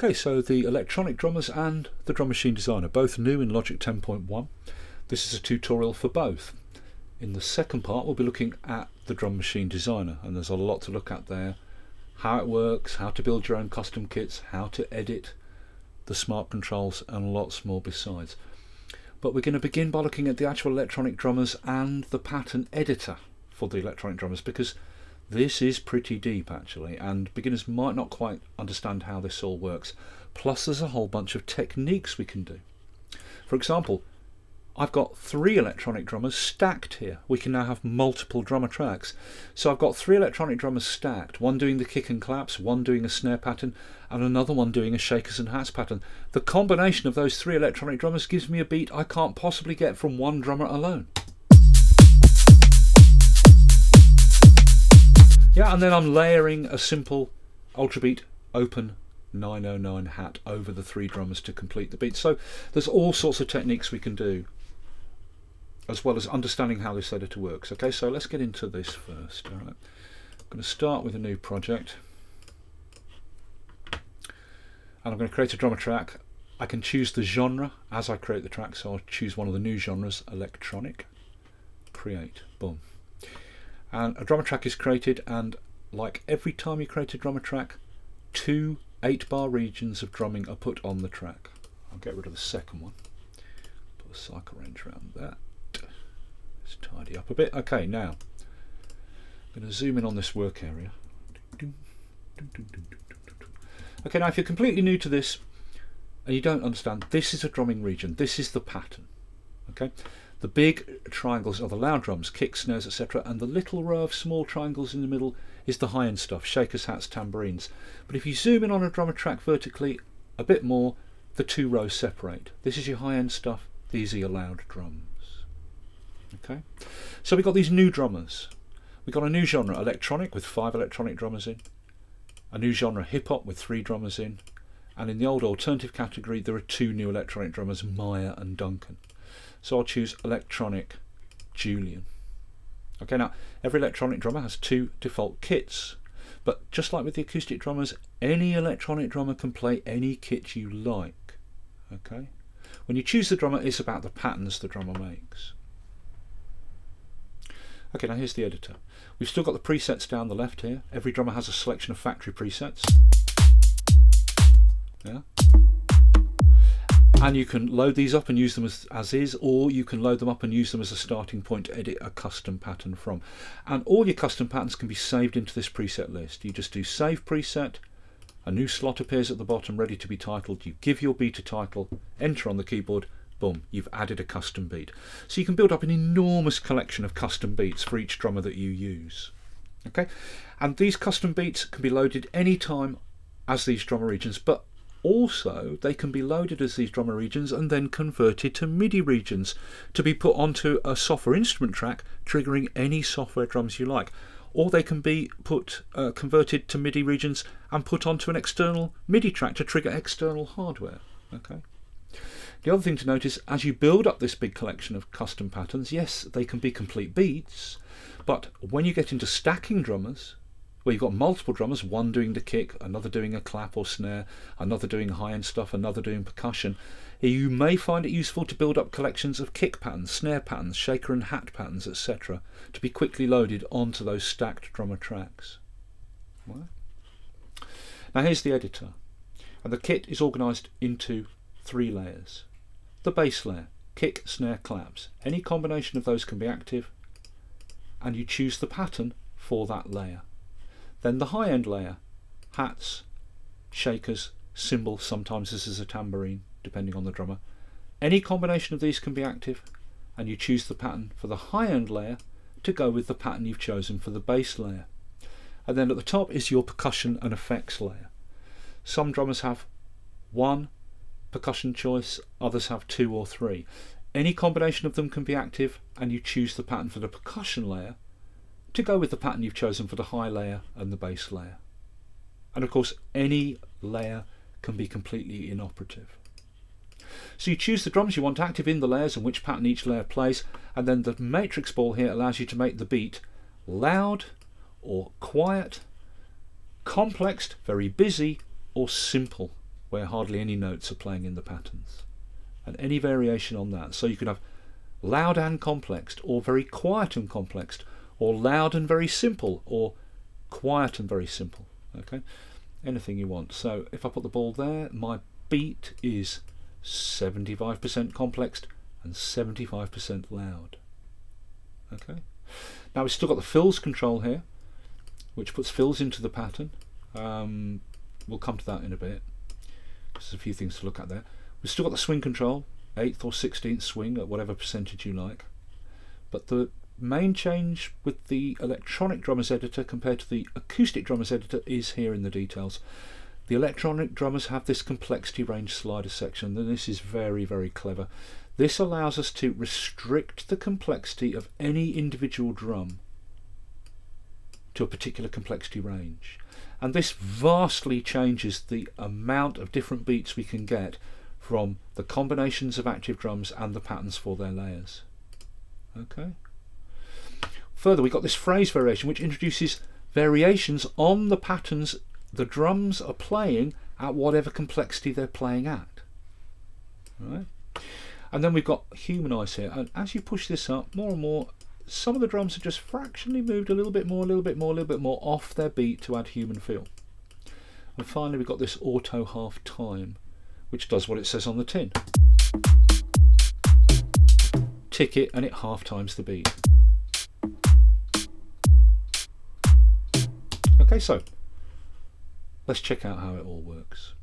Okay, so the electronic drummers and the drum machine designer, both new in Logic 10.1. This is a tutorial for both. In the second part we'll be looking at the drum machine designer and there's a lot to look at there. How it works, how to build your own custom kits, how to edit the smart controls and lots more besides. But we're going to begin by looking at the actual electronic drummers and the pattern editor for the electronic drummers because this is pretty deep actually and beginners might not quite understand how this all works. Plus there's a whole bunch of techniques we can do. For example, I've got three electronic drummers stacked here. We can now have multiple drummer tracks. So I've got three electronic drummers stacked, one doing the kick and claps, one doing a snare pattern, and another one doing a shakers and hats pattern. The combination of those three electronic drummers gives me a beat I can't possibly get from one drummer alone. Yeah, and then I'm layering a simple Ultrabeat open 909 hat over the three drummers to complete the beat. So there's all sorts of techniques we can do as well as understanding how this editor works. Okay, so let's get into this first. All right. I'm going to start with a new project and I'm going to create a drummer track. I can choose the genre as I create the track, so I'll choose one of the new genres, electronic, create, boom and a drummer track is created and like every time you create a drummer track two 8 bar regions of drumming are put on the track. I'll get rid of the second one. Put a cycle range around that. Let's tidy up a bit. Okay now I'm going to zoom in on this work area. Okay now if you're completely new to this and you don't understand this is a drumming region. This is the pattern okay the big triangles are the loud drums, kick, snares, etc. And the little row of small triangles in the middle is the high-end stuff, shakers, hats, tambourines. But if you zoom in on a drummer track vertically a bit more, the two rows separate. This is your high-end stuff, these are your loud drums. Okay, so we've got these new drummers. We've got a new genre, electronic, with five electronic drummers in. A new genre, hip-hop, with three drummers in. And in the old alternative category, there are two new electronic drummers, Maya and Duncan. So I'll choose electronic Julian. Okay, now every electronic drummer has two default kits, but just like with the acoustic drummers, any electronic drummer can play any kit you like. Okay, when you choose the drummer, it's about the patterns the drummer makes. Okay, now here's the editor. We've still got the presets down the left here. Every drummer has a selection of factory presets. Yeah and you can load these up and use them as, as is or you can load them up and use them as a starting point to edit a custom pattern from. And all your custom patterns can be saved into this preset list. You just do save preset a new slot appears at the bottom ready to be titled you give your beat a title enter on the keyboard boom you've added a custom beat. So you can build up an enormous collection of custom beats for each drummer that you use okay? And these custom beats can be loaded anytime as these drummer regions but also, they can be loaded as these drummer regions and then converted to MIDI regions to be put onto a software instrument track, triggering any software drums you like. Or they can be put uh, converted to MIDI regions and put onto an external MIDI track to trigger external hardware. Okay. The other thing to notice, as you build up this big collection of custom patterns, yes, they can be complete beats, but when you get into stacking drummers, where you've got multiple drummers, one doing the kick, another doing a clap or snare, another doing high-end stuff, another doing percussion. You may find it useful to build up collections of kick patterns, snare patterns, shaker and hat patterns, etc. to be quickly loaded onto those stacked drummer tracks. Now here's the editor. And the kit is organised into three layers. The base layer, kick, snare, claps. Any combination of those can be active and you choose the pattern for that layer. Then the high end layer, hats, shakers, cymbal, sometimes this is a tambourine, depending on the drummer. Any combination of these can be active, and you choose the pattern for the high end layer to go with the pattern you've chosen for the bass layer. And then at the top is your percussion and effects layer. Some drummers have one percussion choice, others have two or three. Any combination of them can be active, and you choose the pattern for the percussion layer to go with the pattern you've chosen for the high layer and the base layer. And of course, any layer can be completely inoperative. So you choose the drums you want active in the layers and which pattern each layer plays, and then the matrix ball here allows you to make the beat loud or quiet, complex, very busy, or simple. where hardly any notes are playing in the patterns. And any variation on that. So you can have loud and complex, or very quiet and complex, or loud and very simple, or quiet and very simple. Okay, anything you want. So if I put the ball there, my beat is 75% complex and 75% loud. Okay. Now we've still got the fills control here, which puts fills into the pattern. Um, we'll come to that in a bit. There's a few things to look at there. We've still got the swing control, 8th or 16th swing at whatever percentage you like. But the main change with the electronic drummers editor compared to the acoustic drummers editor is here in the details. The electronic drummers have this complexity range slider section and this is very very clever. This allows us to restrict the complexity of any individual drum to a particular complexity range and this vastly changes the amount of different beats we can get from the combinations of active drums and the patterns for their layers. Okay. Further, we've got this phrase variation which introduces variations on the patterns the drums are playing at whatever complexity they're playing at. Right? And then we've got humanize here, and as you push this up more and more, some of the drums are just fractionally moved a little bit more, a little bit more, a little bit more off their beat to add human feel. And finally we've got this auto half time, which does what it says on the tin. Tick it and it half times the beat. Okay, so let's check out how it all works.